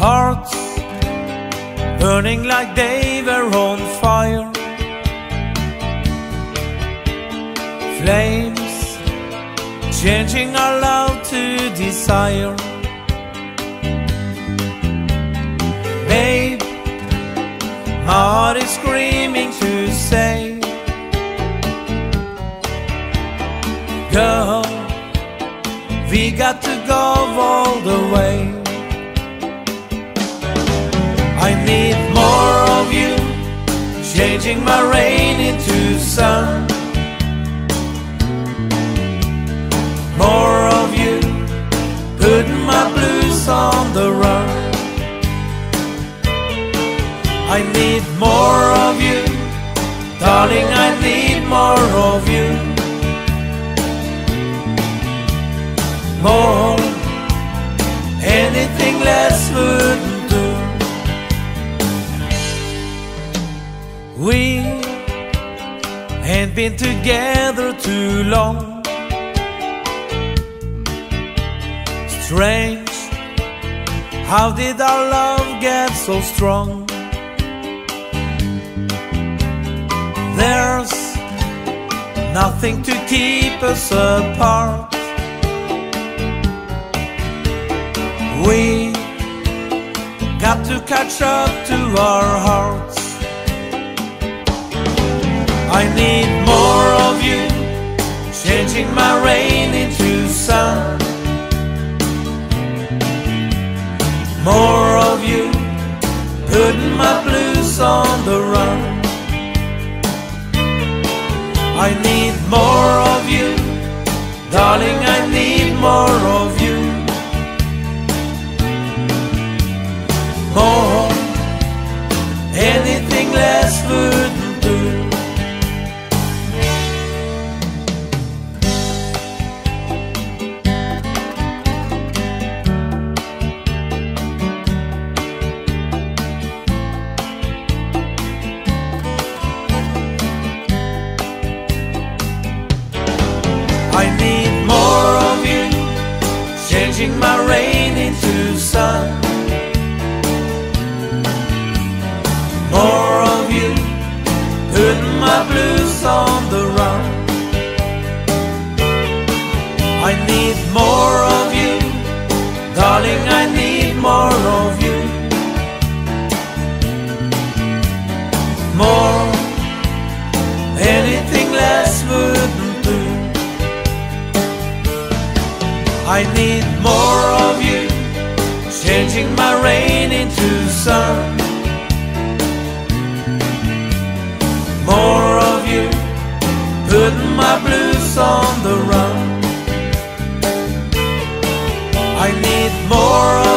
Hearts burning like they were on fire. Flames changing our love to desire. Babe, my heart is screaming to say, Girl, we got to go all the way. Changing my rain into sun. More of you, putting my blues on the run. I need more of you, darling. I need more of you. More, anything less wouldn't We ain't been together too long. Strange, how did our love get so strong? There's nothing to keep us apart. We got to catch up to our hearts. I need more of you, changing my rain into sun. More of you, putting my blues on the run. I need more of you, darling. I need more of you. More, anything less wouldn't I need more of you, changing my rain into sun. More of you, putting my blues on the run. I need more